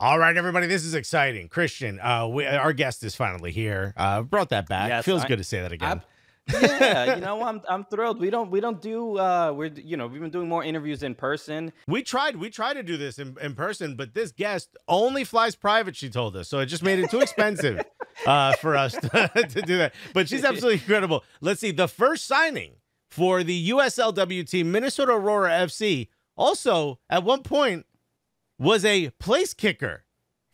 All right, everybody, this is exciting. Christian, uh, we, our guest is finally here. Uh, brought that back. Yes, Feels I- good to say that again. yeah, you know, I'm I'm thrilled. We don't we don't do uh we're you know, we've been doing more interviews in person. we tried, we tried to do this in, in person, but this guest only flies private. She told us, so it just made it too expensive uh, for us to, to do that. But she's absolutely incredible. Let's see, the first signing for the USLW team, Minnesota Aurora FC, also at one point was a place kicker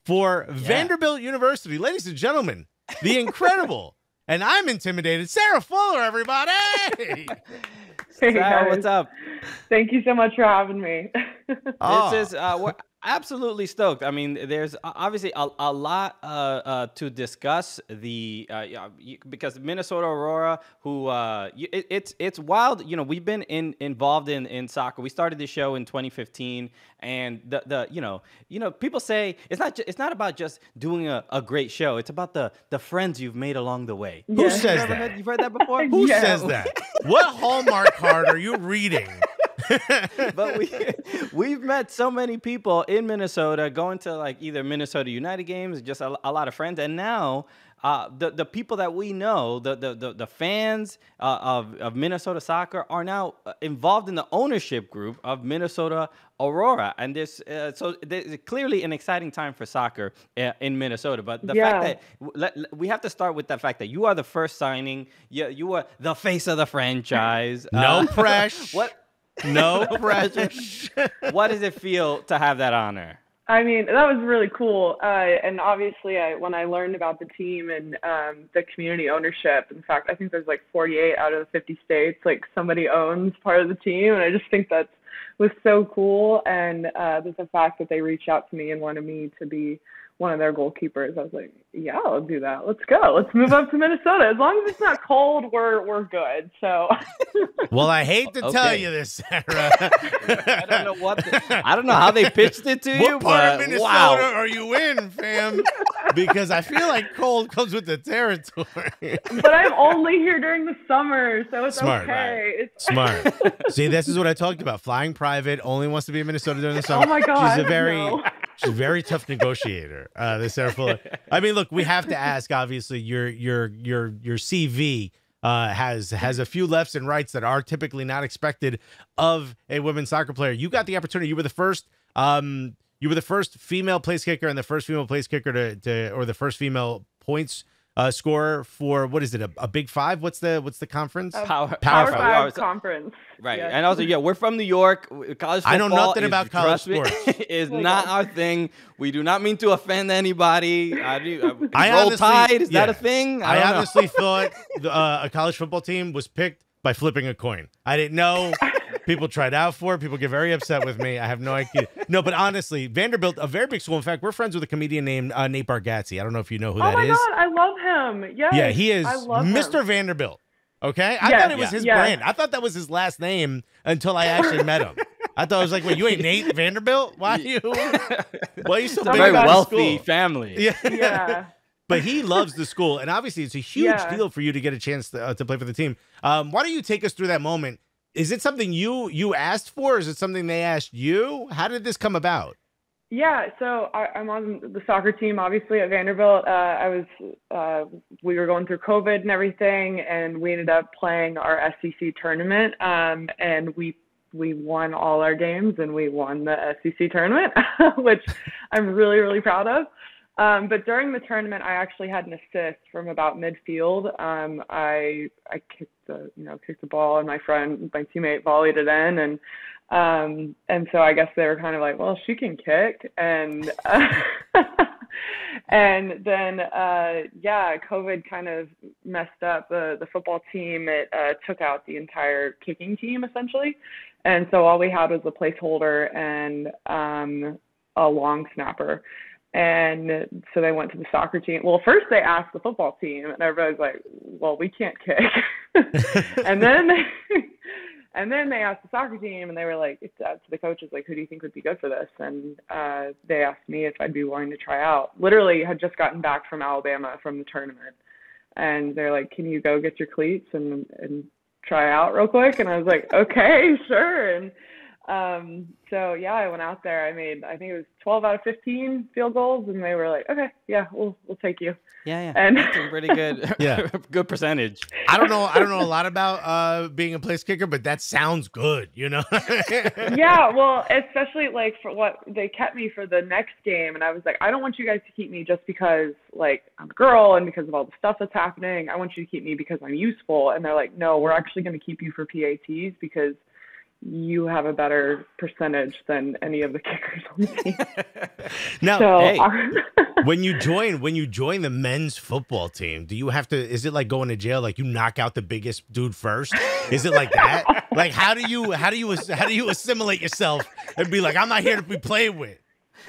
for Vanderbilt University. Ladies and gentlemen, the incredible. And I'm intimidated. Sarah Fuller, everybody. Hey Sarah, what's up? thank you so much for having me. Oh. This is uh, we're absolutely stoked. I mean, there's obviously a, a lot uh, uh, to discuss. The uh, because Minnesota Aurora, who uh, it, it's it's wild. You know, we've been in involved in in soccer. We started the show in 2015, and the the you know you know people say it's not ju- it's not about just doing a, a great show. It's about the the friends you've made along the way. Who says You that? heard, you've heard that before? Who Yeah. says that? What Hallmark card are you reading? but we we've met so many people in Minnesota going to like either Minnesota United games, just a, a lot of friends, and now. Uh, the the people that we know, the the the, the fans uh, of of Minnesota soccer are now uh, involved in the ownership group of Minnesota Aurora, and this uh, so there's clearly an exciting time for soccer uh, in Minnesota. But the Yeah. fact that let, let- we have to start with the fact that you are the first signing, you you are the face of the franchise. No Uh, pressure. what No pressure. what does it feel to have that honor? I mean, that was really cool. Uh, and obviously, I, when I learned about the team and um, the community ownership, in fact, I think there's like 48 out of the 50 states, like somebody owns part of the team. And I just think that was so cool. And uh, the the fact that they reached out to me and wanted me to be one of their goalkeepers, I was like, yeah, I'll do that. Let's go. Let's move up to Minnesota. As long as it's not cold, we're we're good. So Well, I hate to tell you this, Sarah. I don't know what the, I don't know how they pitched it to you, What part but of Minnesota wow. are you in, fam? Because I feel like cold comes with the territory. but I'm only here during the summer, so it's Smart, okay. It's Smart. See, this is what I talked about. Flying private, only wants to be in Minnesota during the summer. Oh my god. She's God, a very no. she's a very tough negotiator. Uh this Sarah Fuller. I mean, look, we have to ask, obviously, your your your your CV uh, has has a few lefts and rights that are typically not expected of a women's soccer player. You got the opportunity. You were the first um you were the first female place kicker and the first female place kicker to, to or the first female points uh, scorer for what is it a, a big five? What's the what's the conference? Uh, Power, Power Power five. Five Oh, so- conference. Right, Yes. and also, yeah, we're from New York. College I know nothing is- about college trust me, sports. is Oh not God. our thing. We do not mean to offend anybody. I do. Uh, I roll honestly- tide is that a thing? I, don't know. honestly thought uh, a college football team was picked by flipping a coin. I didn't know. People tried out for it. People get very upset with me. I have no idea. No, but honestly, Vanderbilt, a very big school. In fact, we're friends with a comedian named uh, Nate Bargatze. I don't know if you know who that is. Oh my god, I love him. Yes, yeah, he is Mr. Him. Vanderbilt. Okay, I Yes, thought it was yeah. his Yeah. brand. I thought that was his last name until I actually met him. I thought I was like, wait, you ain't Nate Vanderbilt? Why you? Why are you so It's a big very about wealthy school? family. Yeah. Yeah. but he loves the school, and obviously it's a huge Yeah. deal for you to get a chance to, uh, to play for the team. Um, why don't you take us through that moment? Is it something you you asked for? Is it something they asked you? How did this come about? Yeah, so I, I'm on the soccer team, obviously at Vanderbilt. Uh, I was, uh, we were going through COVID and everything, and we ended up playing our SEC tournament, um, and we we won all our games, and we won the SEC tournament, which I'm really really proud of. Um, but during the tournament, I actually had an assist from about midfield. Um, I I kicked the you know kicked the ball, and my friend, my teammate, volleyed it in, and um, and so I guess they were kind of like, well, she can kick, and uh, and then uh, yeah, COVID kind of messed up the the football team. It uh, took out the entire kicking team essentially, and so all we had was a placeholder and um, a long snapper. And so they went to the soccer team. Well, first they asked the football team, and everybody's like, "Well, we can't kick." and then and then they asked the soccer team, and they were like, uh, to the coaches, like, "Who do you think would be good for this?" And uh, they asked me if I'd be willing to try out. Literally, had just gotten back from Alabama from the tournament, and they're like, "Can you go get your cleats and and try out real quick?" And I was like, "Okay, sure." And Um, so yeah, I went out there. I made I think it was 12 out of 15 field goals, and they were like, "Okay, yeah, we'll we'll take you." Yeah, yeah. And- That's a pretty good, Yeah. good percentage. I don't know. I don't know a lot about uh, being a place kicker, but that sounds good. You know. yeah, well, especially like for what they kept me for the next game, and I was like, I don't want you guys to keep me just because like I'm a girl and because of all the stuff that's happening. I want you to keep me because I'm useful. And they're like, no, we're actually going to keep you for PATs because you have a better percentage than any of the kickers on the team. Now, So Hey. Uh, when you join when you join the men's football team, do you have to? Is it like going to jail? Like you knock out the biggest dude first? Is it like that? like how do you how do you how do you assimilate yourself and be like I'm not here to be played with?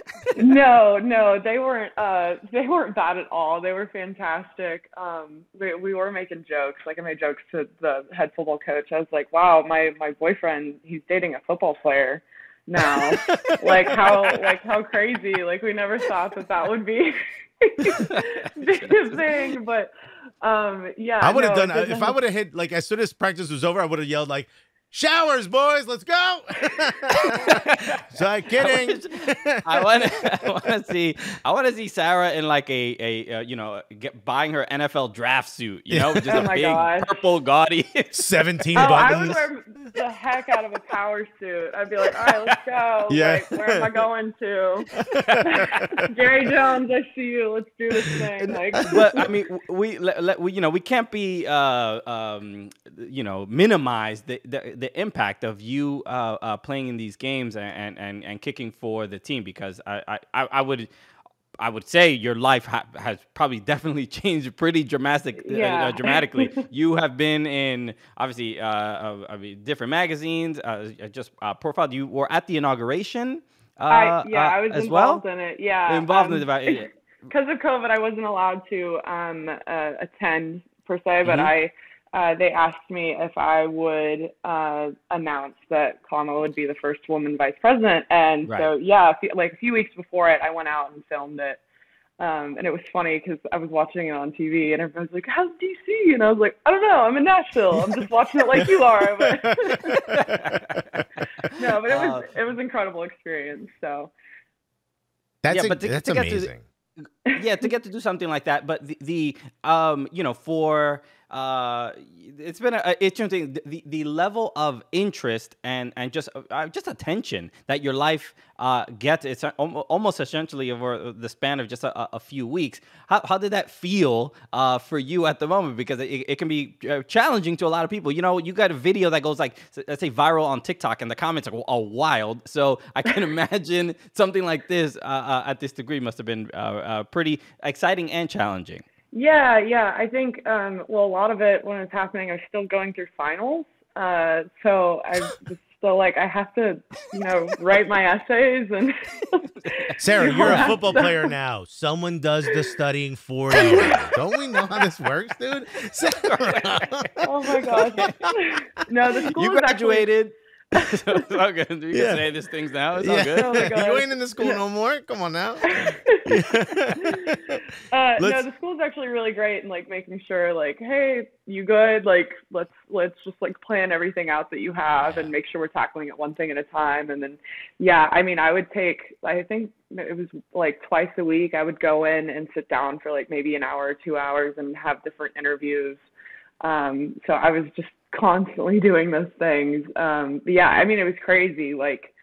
no, no, they weren't. Uh, they weren't bad at all. They were fantastic. Um, we we were making jokes. Like I made jokes to the head football coach. I was like, "Wow, my my boyfriend, he's dating a football player now. like how like how crazy. Like we never thought that that would be the a thing. But um, yeah, I would have no, done it if I would have hit like as soon as practice was over, I would have yelled like. Showers, boys, let's go. Sorry, kidding. I want to I want to see I want to see Sarah in like a a uh, you know get buying her NFL draft suit, you know, just Oh a big gosh. purple gaudy. 17 Oh, I would wear the heck out of a power suit. I'd be like, all right, let's go. Yeah. Like, where am I going to? Jerry Jones, I see you. Let's do this thing. Like, but I mean, we, let, let- we you know we can't be uh, um, you know minimize the, the the impact of you uh, uh, playing in these games and, and and kicking for the team because I I, I would. I would say your life ha- has probably definitely changed pretty dramatic, uh, Yeah. uh, dramatically. you have been in obviously uh, uh, I mean, different magazines. Uh, just uh, profile. You were at the inauguration. Uh, I, yeah, I was as well. involved in it. Yeah, Involved um, in the because of COVID, I wasn't allowed to um, uh, attend per se, but Mhm. I uh, they asked me if I would uh, announce that Kamala would be the first woman vice president, and so yeah, a few, like a few weeks before it, I went out and filmed it. Um, and it was funny because I was watching it on TV, and everyone's like, "How's DC?" And I was like, "I don't know. I'm in Nashville. I'm just watching it like you are." But no, but it was Uh, it was an incredible experience. So That's, Yeah, a- but to- that's to get to amazing. yeah to get to do something like that but the, the um you know for uh it's been interesting. The, the level of interest and and just uh, just attention that your life uh gets it's almost essentially over the span of just a, a few weeks. How, how did that feel uh for you at the moment? Because it, it can be uh, challenging to a lot of people. You know you got a video that goes like let's say viral on tiktok and the comments are, are wild. So i can imagine something like this uh, uh, at this degree must have been uh, uh, pretty exciting and challenging Yeah, yeah. I think um well a lot of it when it's happening I was still going through finals. Uh so I was still like I have to, you know, write my essays and Sarah, you're a football stuff. player now. Someone does the studying for you. Don't we know how this works, dude? Sarah. Oh my gosh. No, the school you is actually graduated so it's all good you Yeah. can say these things now it's all Yeah. good Oh my God. you ain't in the school no more. Come on now. Uh, no, Let's- the school's actually really great and like making sure like, hey, you good? Like, let's let's just like plan everything out that you have and make sure we're tackling it one thing at a time. And then, yeah, I mean, I would take, I think it was like twice a week. I would go in and sit down for like maybe an hour or two hours and have different interviews. Um, so I was just constantly doing those things. Um, but yeah, I mean, it was crazy. Like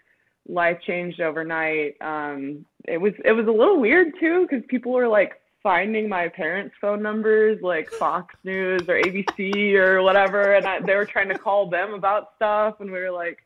life changed overnight. Um, it was it was a little weird too because people were like finding my parents' phone numbers, like Fox News or ABC or whatever, and I, they were trying to call them about stuff, and we were like,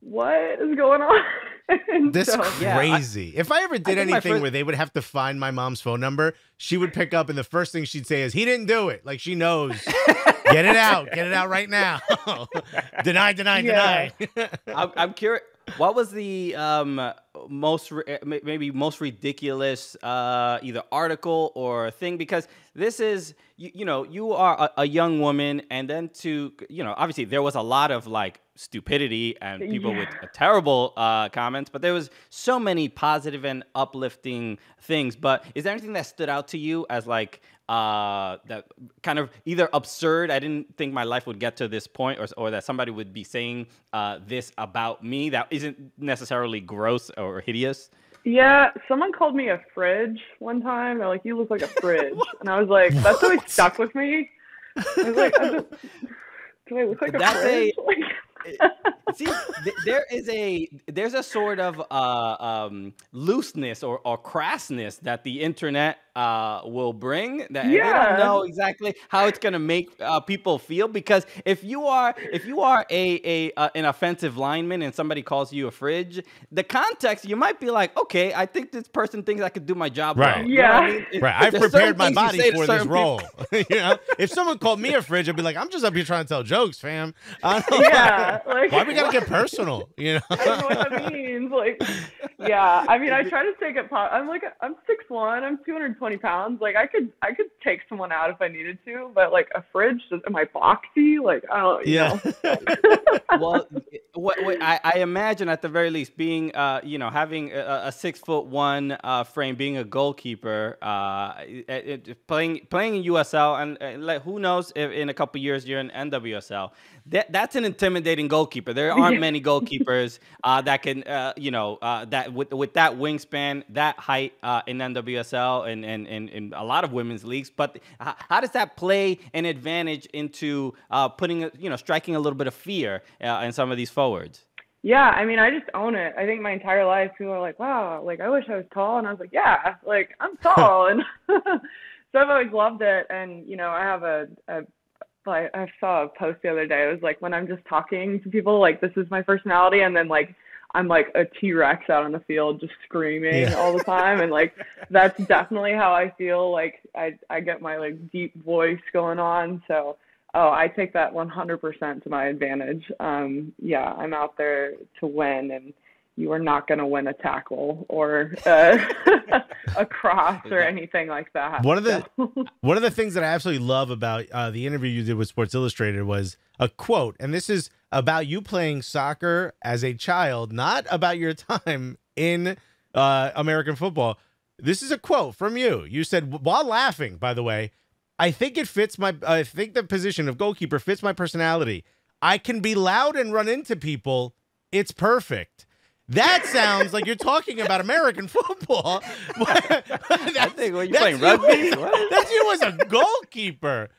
"What is going on?" This so- Yeah, I- crazy. if I ever did think my anything first- where they would have to find my mom's phone number, she would pick up, and the first thing she'd say is, "He didn't do it." Like she knows. Get it out. Get it out right now. deny, deny, Yeah. deny. I'm, I'm curious. What was the um, most ri- uh, maybe most ridiculous uh, either article or thing? Because this is you, you know you are a, a young woman, and then to you know obviously there was a lot of like stupidity and people Yeah. with uh, terrible uh, comments, but there was so many positive and uplifting things. But is there anything that stood out to you as like uh, that kind of either absurd? I didn't think my life would get to this point, or or that somebody would be saying uh, this about me that isn't necessarily gross or hideous. Yeah, someone called me a fridge one time. They're like, "You look like a fridge," and I was like, "That's always stuck with me." I was like, I just, "Do I look like a That's a- fridge?" Like, See, there is a there's a sort of uh, um, looseness or, or crassness that the internet uh, will bring that and they Yeah. don't know exactly how it's gonna make uh, people feel because if you are if you are a, a uh, an offensive lineman and somebody calls you a fridge, the context you might be like, okay, I think this person thinks I could do my job Right. well. You know I Yeah. mean? It- Right, I've prepared my body for this role. you know, if someone called me a fridge, I'd be like, "I'm just up here trying to tell jokes, fam." I don't know. Yeah, like Why we gotta get personal? You know. I don't know what that means. Like, yeah, I mean, I try to take it. Po- I'm like, I'm six one. I'm 220 pounds. Like, I could, I could take someone out if I needed to. But like a fridge, am I boxy? Like, I don't. You Yeah. Know. well, what, what I, I imagine at the very least being, uh, you know, having a, a six foot one uh, frame, being a goalkeeper, uh, it, it- playing playing in USL, and uh, like who knows if in a couple years you're in NWSL. That that's an intimidating goalkeeper. There aren't many goalkeepers uh, that can, uh, you know, uh, that with with that wingspan, that height uh, in NWSL and and and in a lot of women's leagues. But how does that play an advantage into uh, putting, you know, striking a little bit of fear uh, in some of these forwards? Yeah, I mean, I just own it. I think my entire life, people are like, "Wow, like I wish I was tall," and I was like, "Yeah, like I'm tall," and so I've always loved it. And you know, I have a, a like I saw a post the other day. It was like when I'm just talking to people, like this is my personality, and then like I'm like a T Rex out on the field, just screaming Yeah. all the time, and like that's definitely how I feel. Like I I get my like deep voice going on, so. Oh, I take that 100% to my advantage. Um, yeah, I'm out there to win, and you are not going to win a tackle or uh, a cross or anything like that. One of the- So- One of the things that I absolutely love about uh, the interview you did with Sports Illustrated was a quote, and this is about you playing soccer as a child, not about your time in uh, American football. This is a quote from you. You said, while laughing, by the way, I think it fits my. I think the position of goalkeeper fits my personality. I can be loud and run into people. It's perfect. That sounds like you're talking about American football. I think you're That's playing you- rugby, what? That's you as a goalkeeper.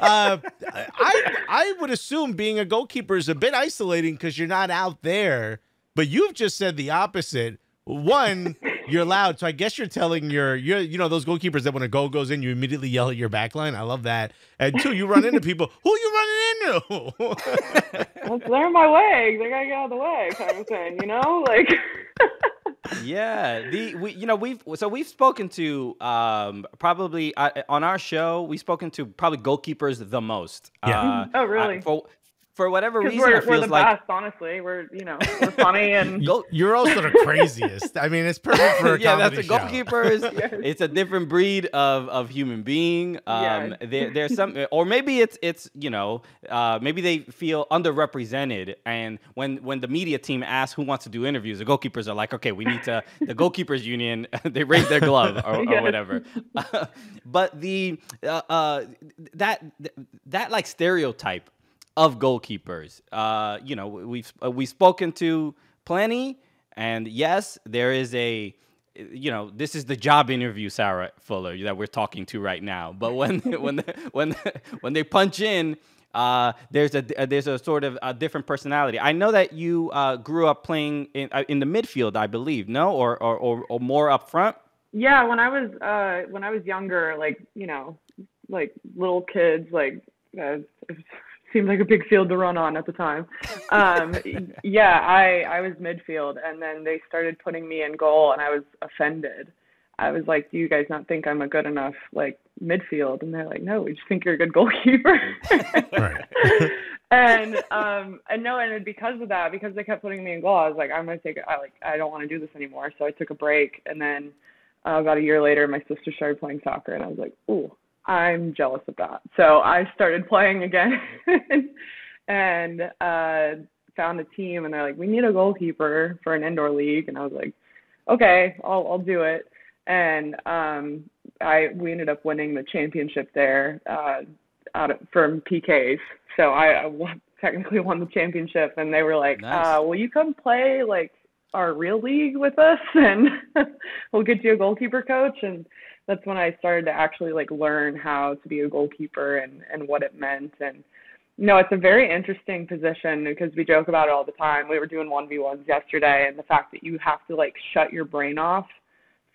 Uh, I I would assume being a goalkeeper is a bit isolating because you're not out there. But you've just said the opposite. One, you're loud, so I guess you're telling your you're you know those goalkeepers that when a goal goes in, you immediately yell at your back line. I love that. And two, you run into people. Who you running into? well, they're in my way. They got to get out of the way, kind of thing, you know? Like, yeah the we you know we've so we've spoken to um probably uh, on our show we've spoken to probably goalkeepers the most Yeah. uh, Oh, really? uh, for for whatever reason we're, it we're the like best, honestly. We're, you know, we're funny and. You're also the craziest. I mean, it's perfect for a yeah, that's comedy a show. goalkeepers. Yes. It's a different breed of, of human being. Um, Yeah. there, there's some, or maybe it's it's you know, uh, maybe they feel underrepresented, and when when the media team asks who wants to do interviews, the goalkeepers are like, okay, we need to. The goalkeepers union they raise their glove or, or Yes. whatever. but the uh, uh, that that like stereotype of goalkeepers. Uh, you know, we've uh, we've spoken to plenty, and yes, there is a. You know, this is the job interview, Sarah Fuller, that we're talking to right now. But when when the, when the, when they punch in, uh, there's a there's a sort of a different personality. I know that you uh, grew up playing in uh, in the midfield, I believe, no, or or or, or more up front. Yeah, when I was uh when I was younger, like you know, like little kids, like uh, seemed like a big field to run on at the time. Um, yeah, I I was midfield, and then they started putting me in goal, and I was offended. I was like, "Do you guys not think I'm a good enough like midfield?" And they're like, "No, we just think you're a good goalkeeper." And um and no and because of that because they kept putting me in goal i was like i'm gonna take it i like i don't want to do this anymore so i took a break and then uh, about a year later my sister started playing soccer and i was like ooh i'm jealous of that so i started playing again and uh found a team and they're like, we need a goalkeeper for an indoor league, and I was like, okay, I'll I'll do it. And um, I we ended up winning the championship there uh, out of, from PKs. So I, I won, technically won the championship, and they were like, Nice. uh, will you come play like our real league with us, and we'll get you a goalkeeper coach and that's when I started to actually like learn how to be a goalkeeper and and what it meant and no, it's a very interesting position because we joke about it all the time. We were doing 1v1s yesterday and the fact that you have to like shut your brain off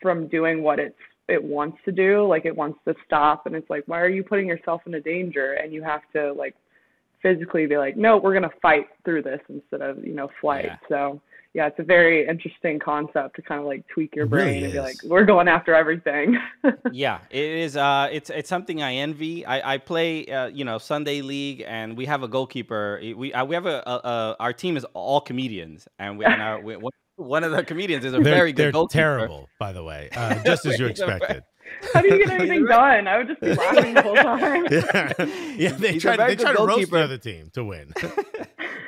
from doing what it's it wants to do, like it wants to stop and it's like why are you putting yourself into danger and you have to like physically be like no, we're going to fight through this instead of, you know, flight. Yeah. So yeah, it's a very interesting concept to kind of like tweak your brain really and be like, we're going after everything. yeah, it is. Uh, it's it's something I envy. I, I play, uh, you know, Sunday league, and we have a goalkeeper. We uh, we have a, a, a our team is all comedians, and we and our, we, one- one of the comedians is a They're, very good they're goalkeeper. terrible, by the way, uh, just as you He's a very- expected. How do you get anything done? I would just be laughing the whole time. yeah, yeah. They He's a tried. They good tried to roast the other team to win.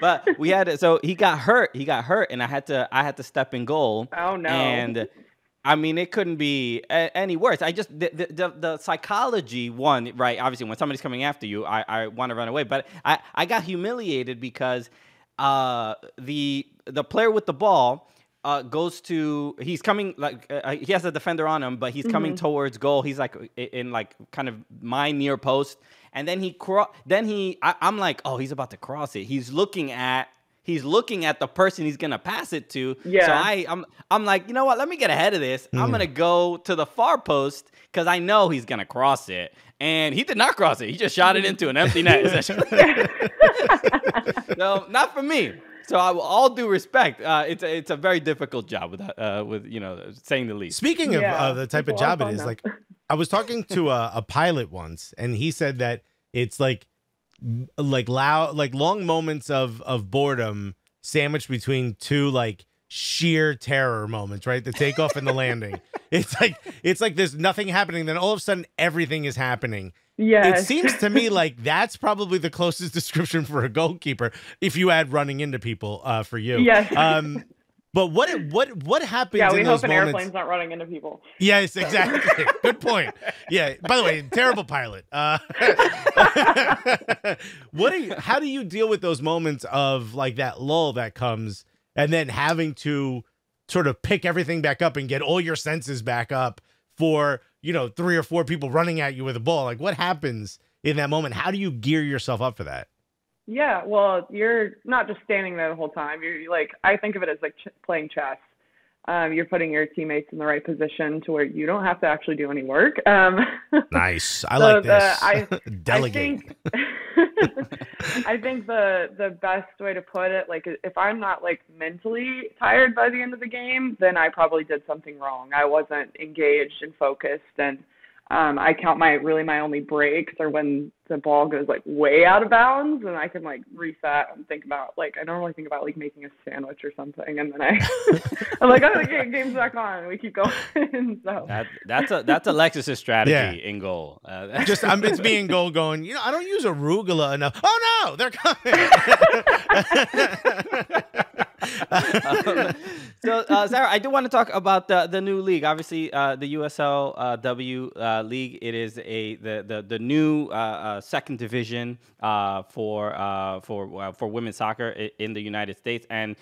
But we had it so he got hurt. He got hurt, and I had to I had to step in goal. Oh no. And I mean, it couldn't be any worse. I just the, the the psychology one right. Obviously, when somebody's coming after you, I I want to run away. But I I got humiliated because uh the the player with the ball. Uh, goes to he's coming like uh, he has a defender on him, but he's coming towards goal. He's like in like kind of my near post, and then he cro- then he I, I'm like, oh, he's about to cross it. He's looking at he's looking at the person he's gonna pass it to. So Yeah. I I'm I'm like, you know what? Let me get ahead of this. I'm gonna go to the far post because I know he's gonna cross it. And he did not cross it. He just shot it into an empty net. essentially. no, not for me. So I will all due respect. Uh, it's a, it's a very difficult job with uh, with you know saying the least. Speaking of Yeah, uh, the type of it's a lot job it is, it fun, is, though. like I was talking to a, a pilot once, and he said that it's like like loud, like long moments of of boredom sandwiched between two like sheer terror moments, right? The takeoff and the landing. It's like it's like there's nothing happening, then all of a sudden everything is happening. yes. It seems to me like that's probably the closest description for a goalkeeper if you add running into people uh, for you. Yes. Um, but what what what happens yeah, we hope an moments? airplane's not running into people. Yes, exactly. Good point. Yeah. By the way, terrible pilot. Uh, what do you? How do you deal with those moments of like that lull that comes, and then having to sort of pick everything back up and get all your senses back up for you know three or four people running at you with a ball? Like, what happens in that moment? How do you gear yourself up for that? Yeah, well, you're not just standing there the whole time. You're like, I think of it as like ch- playing chess. Um, you're putting your teammates in the right position to where you don't have to actually do any work. Um, Nice. I So like the- this. I- Delegate. I think, I think the the best way to put it, like if I'm not like mentally tired by the end of the game, then I probably did something wrong. I wasn't engaged and focused, and um, I count my really my only breaks are when the ball goes like way out of bounds, and I can like reset and think about like I normally think about like making a sandwich or something, and then I I'm like oh the game, game's back on, and we keep going. so That, that's a that's Alexis's strategy in goal. Uh, Just I'm it's me and goal going, you know, I don't use arugula enough. Oh no, they're coming. so, uh, Sarah, I do want to talk about the, the new league. Obviously, uh, the USL uh, W uh, league. It is a the the, the new uh, uh, second division for for for women's soccer in the United States, and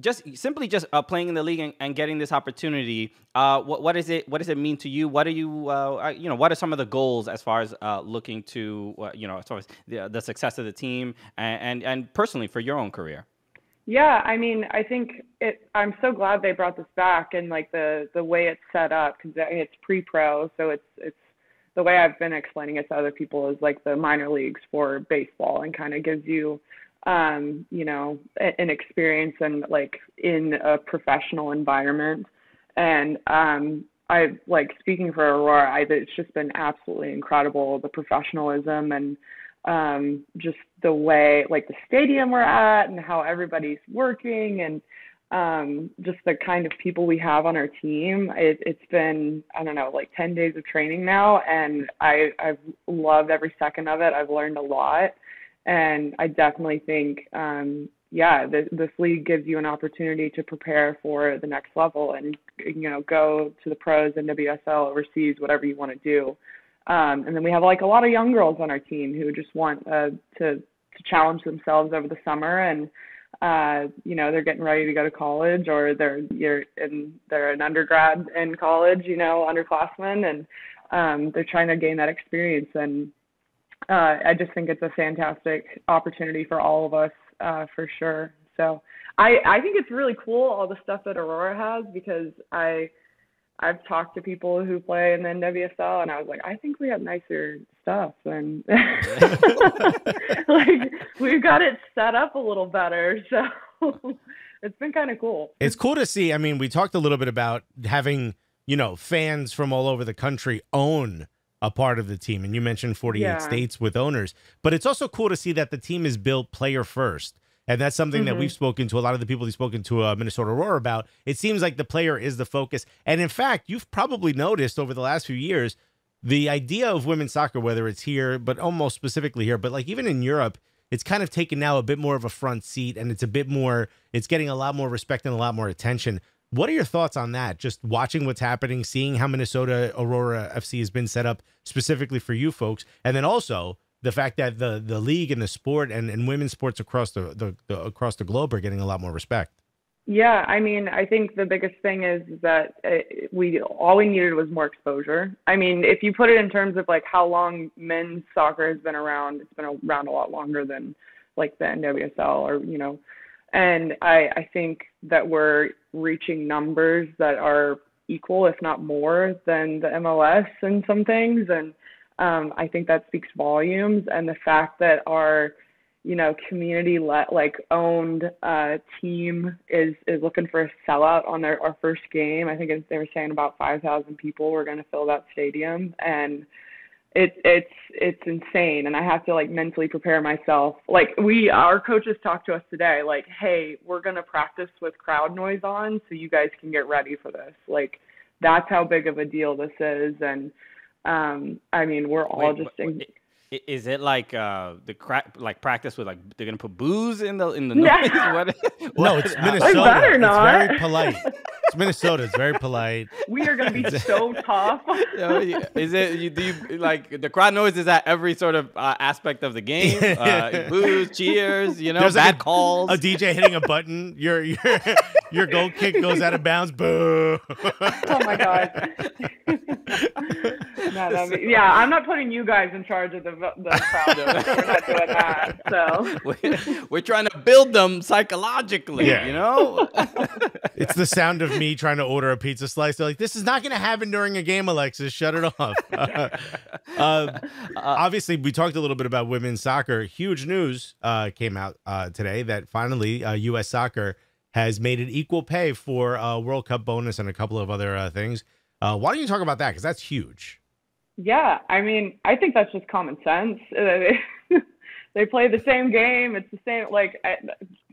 just simply just playing in the league and, and getting this opportunity. What what is it? What does it mean to you? What are you you know? What are some of the goals as far as looking to you know as far as the, the success of the team and, and and personally for your own career? Yeah, I mean, I think it. I'm so glad they brought this back and like the the way it's set up because it's pre-pro, so it's it's the way I've been explaining it to other people is like the minor leagues for baseball and kind of gives you, um, you know, an experience and like in a professional environment. And um, I like speaking for Aurora. I it's just been absolutely incredible the professionalism and um, just the way like the stadium we're at and how everybody's working and um, just the kind of people we have on our team. It, it's been I don't know like 10 days of training now, and I I've loved every second of it. I've learned a lot, and I definitely think um, yeah, this, this league gives you an opportunity to prepare for the next level and you know go to the pros and WSL overseas, whatever you want to do. Um, and then we have like a lot of young girls on our team who just want uh, to to challenge themselves over the summer and uh, you know they're getting ready to go to college or they're you're in they're an undergrad in college, you know, underclassmen, and um, they're trying to gain that experience. And uh, I just think it's a fantastic opportunity for all of us uh, for sure. So I I think it's really cool all the stuff that Aurora has because I I've talked to people who play in the NWSL and I was like, I think we have nicer stuff and like we've got it set up a little better. So it's been kind of cool. It's cool to see. I mean, we talked a little bit about having, you know, fans from all over the country own a part of the team. And you mentioned 48 Yeah. states with owners, but it's also cool to see that the team is built player first. And that's something that Mhm. we've spoken to a lot of the people we've spoken to uh, Minnesota Aurora about. It seems like the player is the focus. And in fact, you've probably noticed over the last few years, the idea of women's soccer, whether it's here, but almost specifically here, but like even in Europe, it's kind of taken now a bit more of a front seat and it's a bit more, it's getting a lot more respect and a lot more attention. What are your thoughts on that? Just watching what's happening, seeing how Minnesota Aurora FC has been set up specifically for you folks, and then also the fact that the the league and the sport and, and women's sports across the, the, the across the globe are getting a lot more respect. Yeah, I mean, I think the biggest thing is that uh, we all we needed was more exposure. I mean, if you put it in terms of like how long men's soccer has been around, it's been around a lot longer than like the NWSL or you know, and I I think that we're reaching numbers that are equal, if not more, than the MLS in some things, and um, I think that speaks volumes. And the fact that our you know, community let like owned uh, team is is looking for a sellout on their our first game. I think they were saying about five thousand people were going to fill that stadium, and it it's it's insane. And I have to like mentally prepare myself. Like we, our coaches talked to us today, like, hey, we're going to practice with crowd noise on, so you guys can get ready for this. Like that's how big of a deal this is, and um, I mean, we're all Wait, just. wait, in, wait, Is it like uh the crack like practice with like they're gonna put booze in the in the No. noise? what, No, it's Minnesota. better It's not. very polite. It's Minnesota. It's very polite. we are going to be so tough. Yeah, yeah. Is it you, do you like the crowd noise is at every sort of uh, aspect of the game? Uh, booze, cheers, you know, There's like bad a- calls. A DJ hitting a button, your your your goal kick goes out of bounds. Boo! oh my god. no, that'd be, yeah, I'm not putting you guys in charge of the the crowd. We're not doing that. So we're, we're trying to build them psychologically, Yeah. you know. It's the sound of me trying to order a pizza slice. They're like, "This is not going to happen during a game, Alexis. Shut it off." uh, obviously, we talked a little bit about women's soccer. Huge news uh, came out uh, today that finally uh, U.S. Soccer has made it equal pay for uh, World Cup bonus and a couple of other uh, things. Uh, why don't you talk about that? Because that's huge. Yeah, I mean, I think that's just common sense. Uh, they play the same game. It's the same. Like,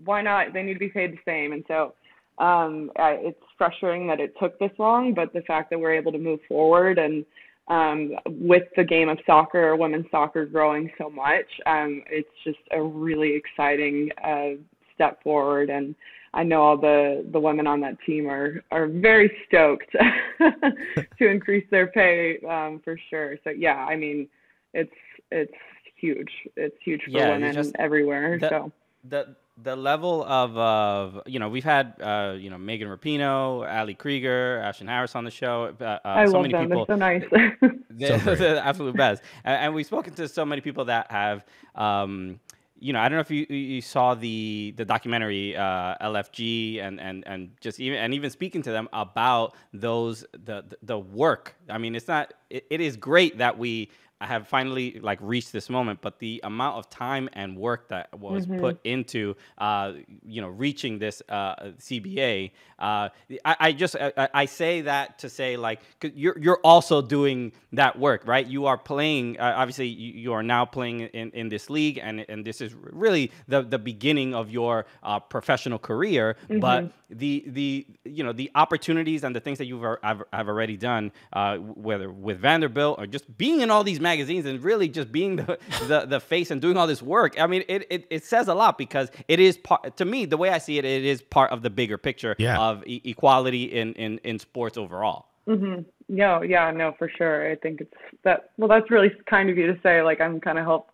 why not? They need to be paid the same. And so, um, it's frustrating that it took this long, but the fact that we're able to move forward and um, with the game of soccer, women's soccer growing so much, um, it's just a really exciting uh, step forward. And I know all the, the women on that team are, are very stoked to increase their pay um, for sure. So yeah, I mean, it's it's huge. It's huge for Yeah, women just- everywhere. the- so the the level of of you know we've had uh, you know Megan Rapinoe, Ali Krieger, Ashlyn Harris on the show. Uh, uh, I so love many them. people. They're so nice. They're, great. they're the absolute best. And, and we've spoken to so many people that have, um, you know, I don't know if you, you saw the the documentary uh, LFG and and and just even and even speaking to them about those the the, work. I mean, it's not. It, it is great that we have finally like reached this moment, but the amount of time and work that was put into uh, you know reaching this uh, CBA, uh, I, I just I, I- I say that to say like 'cause you're you're also doing that work, right? You are playing. Uh, obviously, you, you are now playing in, in this league, and and this is really the the beginning of your uh, professional career. But the the you know the opportunities and the things that you've al- have, have already done, uh, whether with Vanderbilt or just being in all these magazines and really just being the, the, the face and doing all this work. I mean, it, it, it says a lot because it is part, to me, the way I see it, it is part of the bigger picture Yeah. of e- equality in, in, in sports overall. Mm-hmm. No, yeah, no, for sure. I think it's that. Well, that's really kind of you to say. Like, I'm kind of help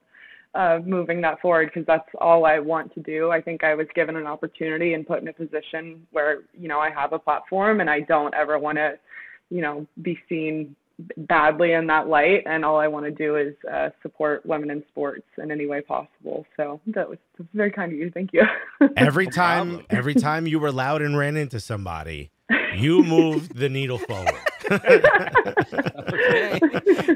uh, moving that forward because that's all I want to do. I think I was given an opportunity and put in a position where you know I have a platform, and I don't ever want to, you know, be seen badly in that light. And all I want to do is uh, support women in sports in any way possible. So that was that's very kind of you. Thank you. Every time, every time you were loud and ran into somebody, you moved the needle forward. okay.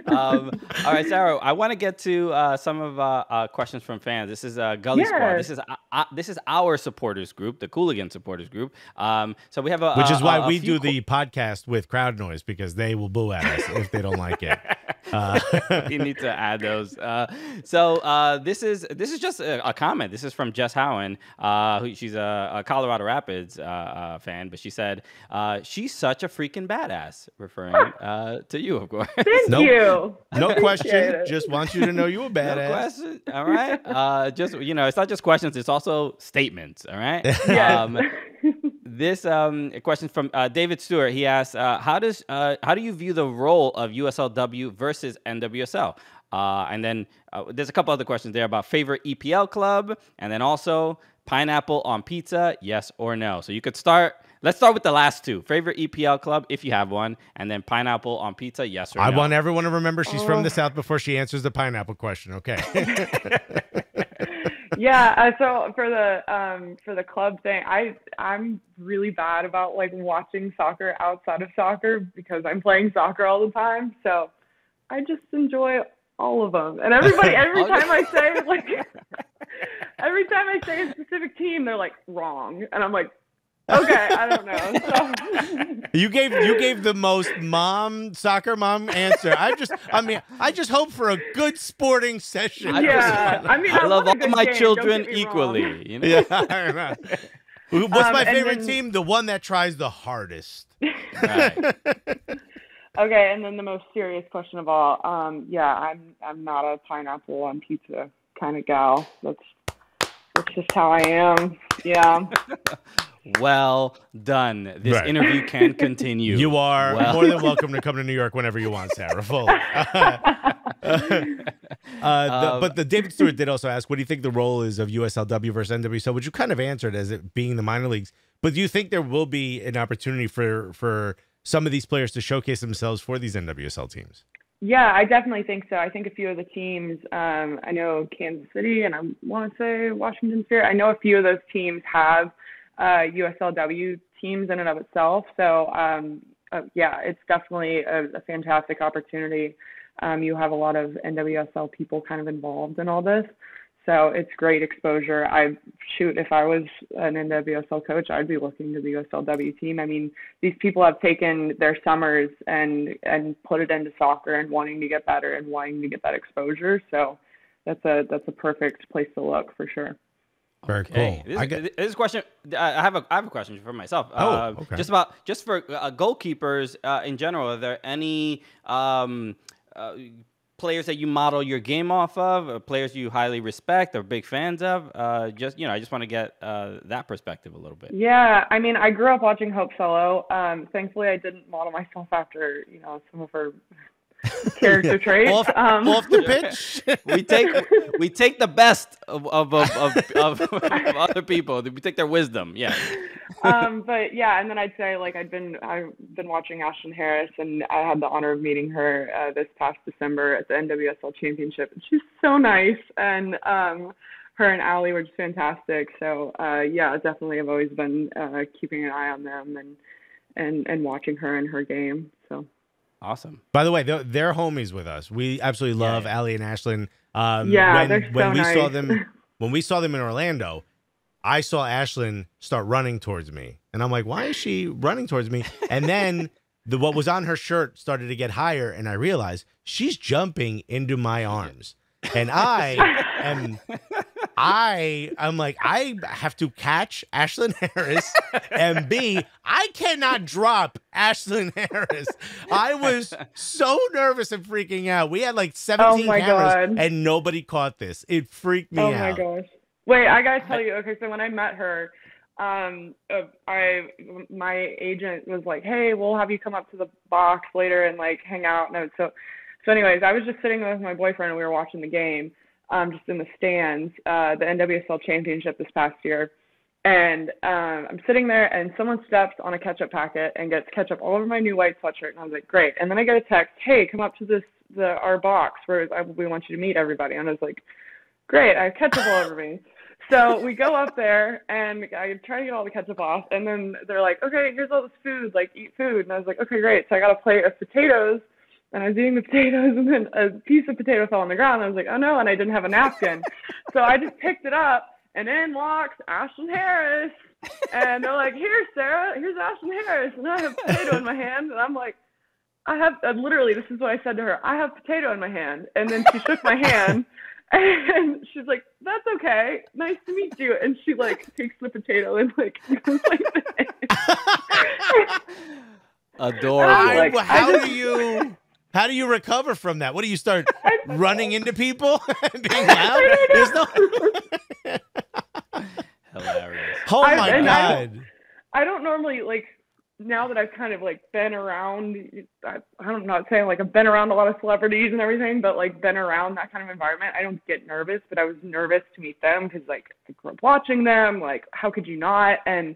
um, all right, Sarah. I want to get to uh, some of uh, uh, questions from fans. This is uh, Gully Squad. This is uh, uh, this is our supporters group, the Cooligan supporters group. Um, so we have a Which is why a- a we few do the podcast with crowd noise because they will boo at us if they don't like it. Uh, you need to add those. Uh, so uh, this is this is just a, a comment. This is from Jess Howen. Uh, who, she's a, a Colorado Rapids uh, uh, fan, but she said uh, she's such a freaking badass, referring uh, to you, of course. Thank Nope. you. no Appreciate question. it. Just want you to know you a No badass. question. All right. Uh, just you know, it's not just questions; it's also statements. All right. Yes. Um, this um, question from uh, David Stewart. He asks, uh, "How does uh, how do you view the role of USLW versus NWSL?" Uh, and then uh, there's a couple other questions there about favorite EPL club, and then also pineapple on pizza, yes or no. So you could start. Let's start with the last two. Favorite EPL club, if you have one, and then pineapple on pizza, yes or I no. I want everyone to remember she's from the Oh. South before she answers the pineapple question. Okay. yeah uh, so for the um for the club thing i i'm really bad about like watching soccer outside of soccer because i'm playing soccer all the time. So i just enjoy all of them and everybody every time i say like every time i say a specific team they're like wrong. And i'm like okay i don't know so You gave you gave the most mom soccer mom answer. I just I mean I just hope for a good sporting session. I yeah just- i mean I love all my game, children get wrong. equally. You know? Yeah. I. What's Um, my favorite then- team? The one that tries the hardest. Right. Okay, and then the most serious question of all, um, yeah, I'm I'm not a pineapple on pizza kind of gal. That's that's just how I am. Yeah. Well done. This Right. interview can continue. You are Well- more than welcome to come to New York whenever you want, Sarah. Full. uh, the, Um, but the David Stewart did also ask, what do you think the role is of USLW versus NWSL? Which you kind of answered as it being the minor leagues. But do you think there will be an opportunity for for some of these players to showcase themselves for these NWSL teams? Yeah, I definitely think so. I think a few of the teams, um, I know Kansas City and I want to say Washington Spirit. I know a few of those teams have uh, USLW teams in and of itself. So um, uh, yeah, it's definitely a, a fantastic opportunity. Um, you have a lot of NWSL people kind of involved in all this. So it's great exposure. I shoot if I was an NWSL coach, I'd be looking to the USLW team. I mean, these people have taken their summers and and put it into soccer and wanting to get better and wanting to get that exposure. So that's a that's a perfect place to look for sure. Very Okay. cool. This, I get- this is a question. I I have a I have a question for myself. Oh, Uh, okay. Just about just for uh, goalkeepers uh, in general. Are there any um, uh, players that you model your game off of, or players you highly respect or big fans of? Uh, just you know, I just want to get uh, that perspective a little bit. Yeah, I mean, I grew up watching Hope Solo. Um, thankfully, I didn't model myself after you know some of her character traits. off, um, off the pitch. We take we take the best of of of, of, of, of other people. We take their wisdom. Yeah. um, but yeah, and then I'd say like I'd been I've been watching Ashlyn Harris, and I had the honor of meeting her uh, this past December at the NWSL Championship. And she's so nice, and um, her and Allie were just fantastic. So uh, yeah, definitely I've always been uh, keeping an eye on them and and and watching her and her game. So Awesome. By the way, they're, they're homies with us. We absolutely love yeah. Allie and Ashlyn. Um, yeah, when, they're so when we nice. saw them when we saw them in Orlando, I saw Ashlyn start running towards me, and I'm like, "Why is she running towards me?" And then the what was on her shirt started to get higher, and I realized she's jumping into my arms, and I am I I'm like I have to catch Ashlyn Harris, and B I cannot drop Ashlyn Harris. I was so nervous and freaking out. We had like 17 Oh my cameras, God. and nobody caught this. It freaked me oh out. my gosh. Wait, I gotta tell you. Okay, so when I met her, um, uh, I my agent was like, "Hey, we'll have you come up to the box later and like hang out." And I was so, so anyways, I was just sitting with my boyfriend and we were watching the game, um, just in the stands, uh, the NWSL championship this past year. And um, I'm sitting there, and someone steps on a ketchup packet and gets ketchup all over my new white sweatshirt. And I was like, "Great!" And then I get a text, "Hey, come up to this the our box where I, we want you to meet everybody." And I was like, "Great! I have ketchup all over me." So we go up there and I try to get all the ketchup off, and then they're like, "Okay, here's all this food, like eat food." And I was like, "Okay, great." So I got a plate of potatoes, and I was eating the potatoes, and then a piece of potato fell on the ground. And I was like, "Oh no!" And I didn't have a napkin, so I just picked it up, and in walks Ashlyn Harris, and they're like, "Here, Sarah, here's Ashlyn Harris," and I have potato in my hand, and I'm like. I have uh, literally. This is what I said to her. I have potato in my hand, and then she shook my hand, and she's like, "That's okay. Nice to meet you." And she like takes the potato and like goes like this. Adorable. I- Like, I how just- do you how do you recover from that? What do you start running into people and being loud? There's no Hilarious. Oh I- my and I god. I don't normally like now that I've kind of like been around. I, I'm not saying like I've been around a lot of celebrities and everything, but like been around that kind of environment. I don't get nervous, but I was nervous to meet them because like I grew up watching them. Like how could you not? And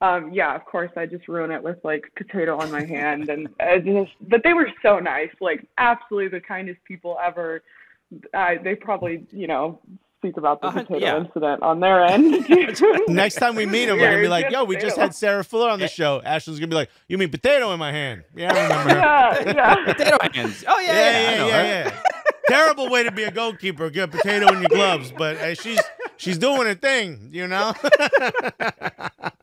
um yeah, of course I just ruin it with like potato on my hand and I just but they were so nice, like absolutely the kindest people ever. Uh, they probably, you know, speak about the Uh, potato yeah. incident on their end. Next time we meet them, we're gonna be like, "Yo, we just had Sarah Fuller on the show." Ashley's gonna be like, "You mean potato in my hand?" Yeah, I remember. yeah, yeah. Potato hands. Oh yeah, yeah, yeah, yeah, know yeah, her. yeah. Terrible way to be a goalkeeper. Get a potato in your gloves, but uh, she's she's doing a thing, you know.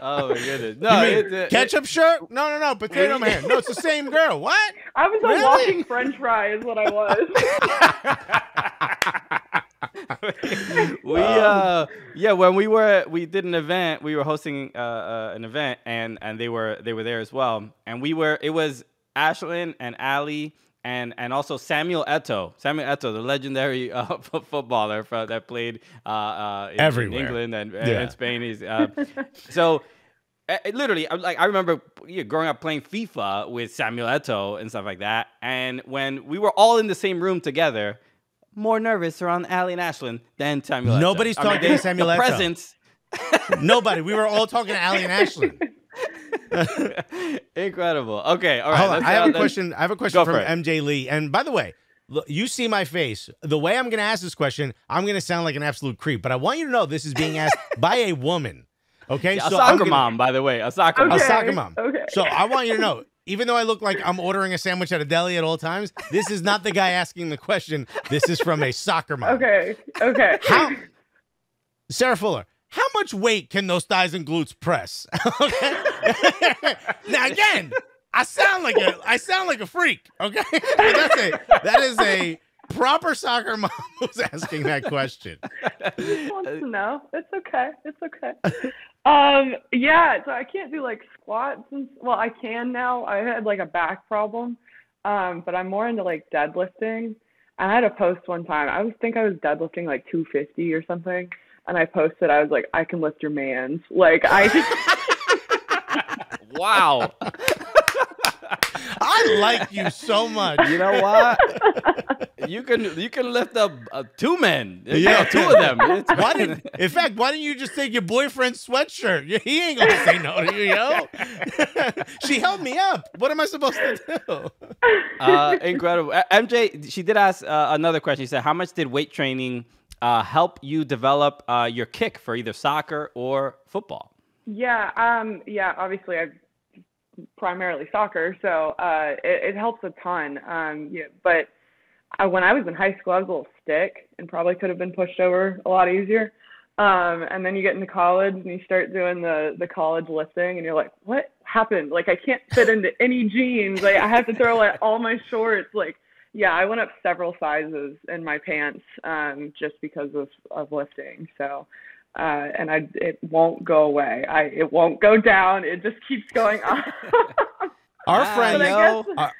Oh my goodness. You No, mean it, it, ketchup shirt? No, no, no, potato man. No, it's the same girl. What? I was a Really? walking French fry, is what I was. we uh yeah when we were we did an event we were hosting uh, uh an event and and they were they were there as well and we were it was Ashlyn and Ali and and also Samuel Eto'o Samuel Eto'o the legendary uh, fo- footballer from, that played uh, uh in, in England and, Yeah. and Spain he's uh, so uh, it literally, I- like I remember yeah, growing up playing FIFA with Samuel Eto'o and stuff like that. And when we were all in the same room together, more nervous around Ali and Ashlyn than Samuel. Nobody's I mean, talking to Samuel Eto'o. presence. Nobody. We were all talking to Ali and Ashley. Incredible. Okay, all right. Hold on. I have a let's- question. I have a question Go from for. MJ Lee. And by the way, look, you see my face. The way I'm going to ask this question, I'm going to sound like an absolute creep. But I want you to know this is being asked by a woman. Okay, Yeah, a so I'm soccer gonna- mom, by the way, a soccer A mom. Okay. soccer mom. okay. So I want you to know, even though I look like I'm ordering a sandwich at a deli at all times, this is not the guy asking the question. This is from a soccer mom. Okay. Okay. How, Sarah Fuller, how much weight can those thighs and glutes press? okay. now again, I sound like a I sound like a freak. Okay, that's a that is a proper soccer mom who's asking that question. Just wants to know. It's okay. It's okay. Um, yeah, so I can't do like squats and well, I can now. I had like a back problem. Um, but I'm more into like deadlifting. I had a post one time. I was think I was deadlifting like 250 or something, and I posted I was like, I can lift your man's. Like I Wow. I like you so much. You know what? You can you can lift up uh, two men. You Yeah. know, two of them. Why didn't, in fact, why didn't you just take your boyfriend's sweatshirt? He ain't gonna say no to you, yo. she held me up. What am I supposed to do? uh, incredible. Uh, MJ, she did ask uh, another question. She said, "How much did weight training uh, help you develop uh, your kick for either soccer or football?" Yeah, um, yeah, obviously I've primarily soccer, so uh, it, it helps a ton. Um, yeah, but I, when I was in high school, I was a little stick and probably could have been pushed over a lot easier. Um, and then you get into college and you start doing the the college lifting, and you're like, what happened? Like I can't fit into any jeans. Like I have to throw like all my shorts. Like yeah, I went up several sizes in my pants um, just because of of lifting. So, uh, and I it won't go away. I it won't go down. It just keeps going up. Our Ah, friend, But I yo. guess- our,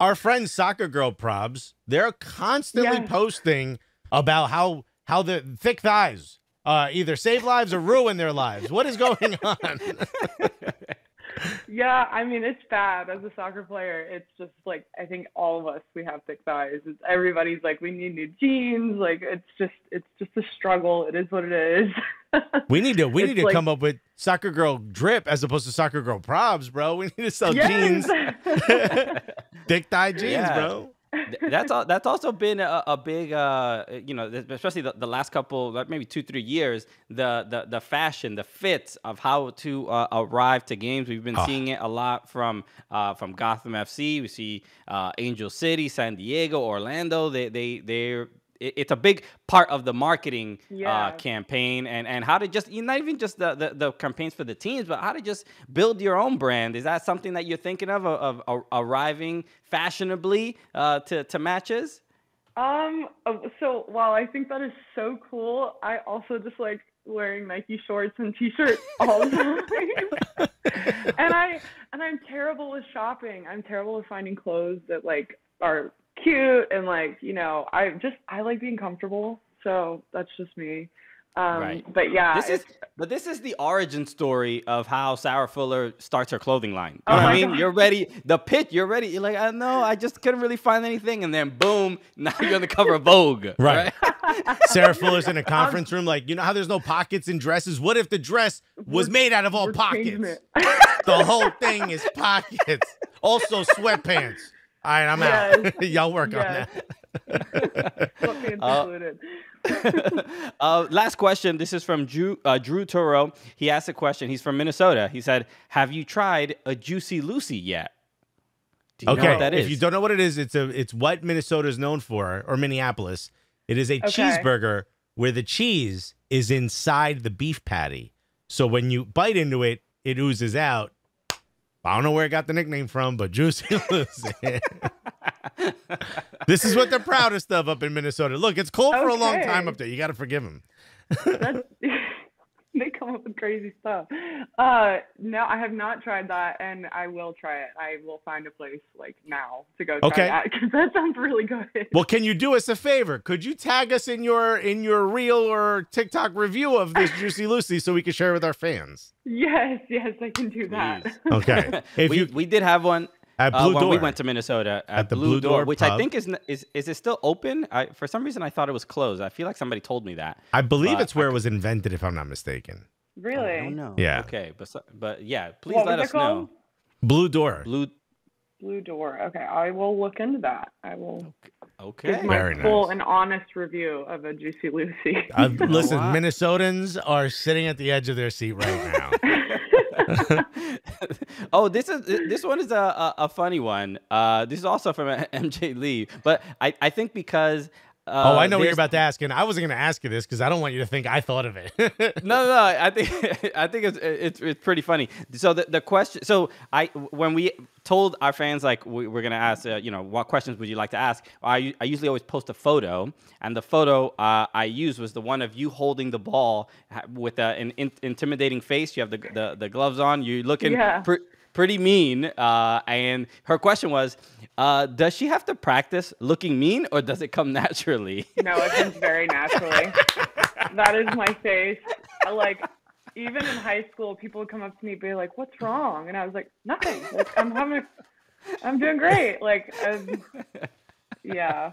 our friend Soccer Girl Probs, they're constantly Yes. posting about how how the thick thighs uh, either save lives or ruin their lives. What is going on? Yeah, I mean it's bad as a soccer player. It's just like I think all of us we have thick thighs. It's, everybody's like we need new jeans. Like it's just it's just a struggle. It is what it is. We need to we It's need to like- come up with Soccer Girl Drip as opposed to Soccer Girl Probs, bro. We need to sell Yes. jeans, thick thigh jeans, Yeah. bro. Th- that's all. That's also been a, a big, uh, you know, especially the, the last couple, like maybe two, three years. The the the fashion, the fits of how to uh, arrive to games. We've been Ah. seeing it a lot from uh, from Gotham FC. We see uh, Angel City, San Diego, Orlando. They they they're it- it's a big part of the marketing uh, campaign and, and how to just not even just the, the, the campaigns for the teams, but how to just build your own brand. Is that something that you're thinking of of, of arriving fashionably uh, to to matches? Um. uh, So while I think that is so cool, I also just like wearing Nike shorts and t-shirts all the time. and I and I'm terrible with shopping. I'm terrible with finding clothes that like are cute and like you know I just I like being comfortable. So that's just me. Um, Right. But yeah, This is but this is the origin story of how Sarah Fuller starts her clothing line. You Oh know what I mean? God. You're ready. The pitch, you're ready. You're like, I know, I just couldn't really find anything, and then boom, now you're on the cover of Vogue. Right. Sarah Fuller's in a conference room, like, you know how there's no pockets in dresses? What if the dress was made out of all pockets? The whole thing is pockets. Also sweatpants. All right, I'm out. Yes. Y'all work Yes. on that. Sweatpants Uh, included. uh, last question. This is from Drew, uh, Drew Turo. He asked a question. He's from Minnesota. He said, "Have you tried a Juicy Lucy yet?" Do you Okay. know that is? if you don't know what it is, it's a it's what Minnesota is known for, or Minneapolis. It is a Okay. cheeseburger where the cheese is inside the beef patty. So when you bite into it, it oozes out. I don't know where it got the nickname from, but Juicy Lucy. this is what they're proudest of up in Minnesota. Look, it's cold for a long time up there. You got to forgive them. That's, they come up with crazy stuff. Uh, no, I have not tried that, and I will try it. I will find a place like now to go try Okay. that because that sounds really good. Well, can you do us a favor? Could you tag us in your in your reel or TikTok review of this Juicy Lucy so we can share with our fans? yes, yes, I can do that. Please. Okay. If we, you we did have one at uh, Blue when we went to Minnesota at, At the Blue, Blue Door, Door which I think is is is it still open? I, for some reason, I thought it was closed. I feel like somebody told me that. I believe Uh, it's where it was invented, if I'm not mistaken. Really? I don't know. Yeah. Okay, but but yeah, please What let was us it called? know. Blue Door. Blue. Blue Door. Okay, I will look into that. I will Okay. give my Very full nice. and honest review of a Juicy Lucy. Uh, listen. Minnesotans are sitting at the edge of their seat right now. oh, this is this one is a, a, a funny one. Uh, this is also from MJ Lee, but I, I think because uh, oh, I know what you're about to ask, and I wasn't going to ask you this because I don't want you to think I thought of it. No, no, no, I think I think it's it's it's pretty funny. So the, the question, so I when we told our fans like we, we're gonna ask, uh, you know, what questions would you like to ask? I I usually always post a photo, and the photo uh, I used was the one of you holding the ball with a, an in, intimidating face. You have the the, the gloves on. You're looking Yeah. pre- pretty mean. Uh, and her question was, uh, does she have to practice looking mean, or does it come naturally? no, it comes very naturally. that is my face. I, like even in high school, people would come up to me and be like, "What's wrong?" And I was like, "Nothing. Like, I'm having, a, I'm doing great." Like, um, yeah.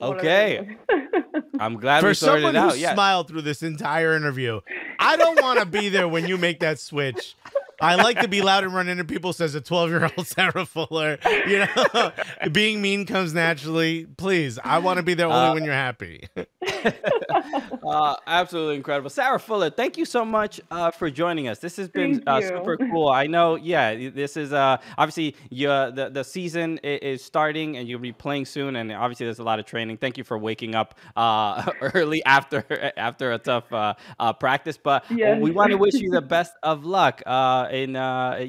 Okay. I'm glad For we sorted someone it who. Yeah. smiled through this entire interview, I don't want to be there when you make that switch. I like to be loud and run into people, says a 12 year old Sarah Fuller. You know, being mean comes naturally. Please, I want to be there only Uh, when you're happy. uh, absolutely incredible. Sarah Fuller, thank you so much uh, for joining us. This has been uh, super cool. I know, yeah, this is uh, obviously you, the, the season is starting and you'll be playing soon. And obviously, there's a lot of training. Thank you for waking up uh, early after after a tough uh, practice. But yes. we want to wish you the best of luck in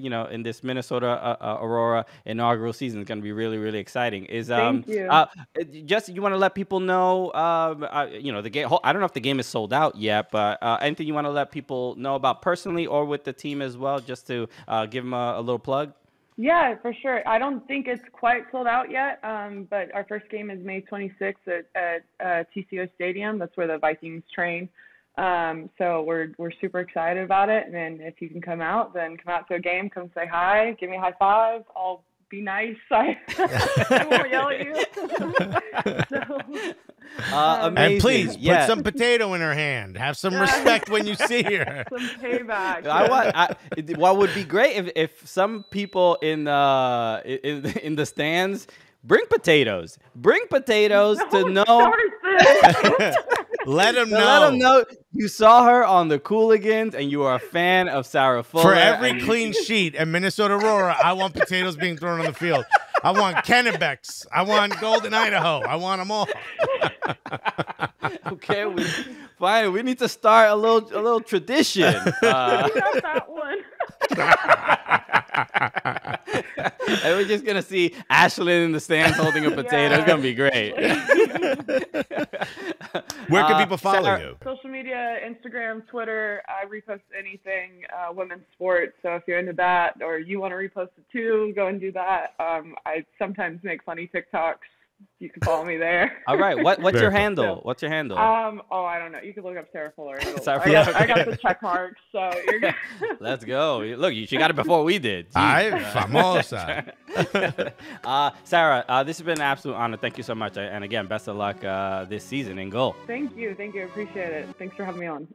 you know in this Minnesota Aurora inaugural season. It's going to be really, really exciting. Is um, Thank you. just you want to let people know, um, you know, the game. I don't know if the game is sold out yet, but uh, anything you want to let people know about personally or with the team as well, just to uh, give them a, a, little plug? Yeah, for sure. I don't think it's quite sold out yet, um, but our first game is May 26th at, at uh, TCO Stadium. That's where the Vikings train. Um, so we're we're super excited about it. And if you can come out, then come out to a game, come say hi, give me a high five. I'll be nice. I, I won't yell at you. so, uh, and please yeah. put some potato in her hand. Have some respect when you see her. Some payback. I want. I, what would be great if, if some people in the in, in the stands bring potatoes. Bring potatoes no, to know. let them know. Let them know you saw her on the Cooligans and you are a fan of Sarah Fuller. For every clean sheet at Minnesota Aurora, I want potatoes being thrown on the field. I want Kennebecs. I want Golden Idaho. I want them all. okay, we fine. We need to start a little a little tradition. Uh, that one. and we're just gonna see Ashlyn in the stands holding a potato. Yeah. It's gonna be great. Where can uh, people follow Sarah, you? Social media, Instagram, Twitter. I repost anything uh, women's sports. So if you're into that, or you want to repost it too, go and do that. Um, I sometimes make funny TikToks you can follow me there. All right. What what's your handle? What's your handle? Um. Oh, I don't know. You can look up Sarah Fuller. Sarah I, got, I got the check mark, so you're good. Let's go. Look, she got it before we did. I famosa. uh, Sarah, uh, this has been an absolute honor. Thank you so much, and again, best of luck uh, this season in goal. Thank you. Thank you. Appreciate it. Thanks for having me on.